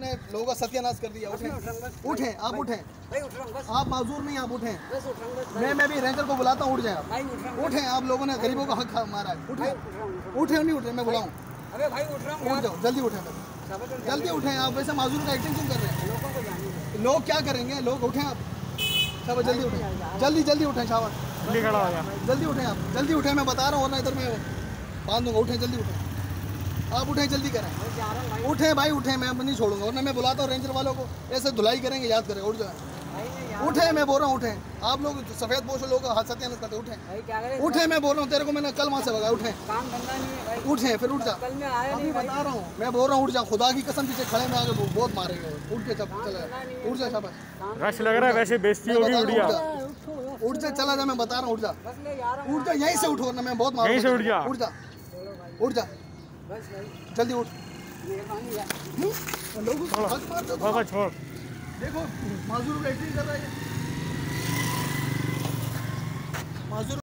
ने लोगों का सत्यानाश कर दिया। उठे। उठे आप उठे। भाई उठ रहा हूँ बस। आप माजूर नहीं आप उठे। बस उठ रहा हूँ बस मैं मैं भी रेंजर को बुलाता हूँ उठ जाए आप। भाई उठ रहा हूँ उठे आप लोगों ने गरीबों का हक मारा है। उठे। उठ नहीं उठे मैं बुलाऊँ। अबे भाई उठ रहा हूँ उठ जाओ जल्दी उठे जल्दी उठे आप वैसे माजूर का एक्टिंग क्यों कर रहे हैं। लोगों को जाने दो। लोग क्या करेंगे? लोग उठे आप। शाबाश जल्दी उठे। जल्दी जल्दी उठे शाबाश। जल्दी खड़ा जल्दी उठे आप। जल्दी उठे मैं बता रहा हूँ वरना इधर मैं बाँध दूँगा। उठे जल्दी उठे। आप उठे जल्दी करें। हूँ उठे भाई उठे मैं नहीं छोड़ूँगा वरना मैं बुलाता हूँ रेंजर वालों को। ऐसे धुलाई करेंगे याद करें उठ जाए। उठे मैं बोल रहा हूँ उठे। आप लोग सफ़ेद पोश लोग हाथ सत्यानाश करते उठे। उठे मैं बोल रहा हूँ तेरे को मैंने कल वहाँ से भगा उठे। काम धंधा नहीं भाई। उठे फिर उठ जा। कल में आया अभी नहीं बता रहा हूँ मैं बोल रहा हूँ उठ जा। खुदा की कसम पीछे खड़े में आगे बहुत मारेंगे। उठ के चल। चला उठ जा शाबाश। रश लग रहा है वैसे बेइज्जती होगी उठ जा। उठ जा चला जा मैं बता रहा हूँ उठ जा। उठ जा यहीं से उठो ना मैं बहुत यहीं से उठ जा। उठ जा। उठ जा। जल्दी उठ। हम्म? लोगों मार दो। तो छोड़। देखो माजूर को एक्टिंग कर रहा है।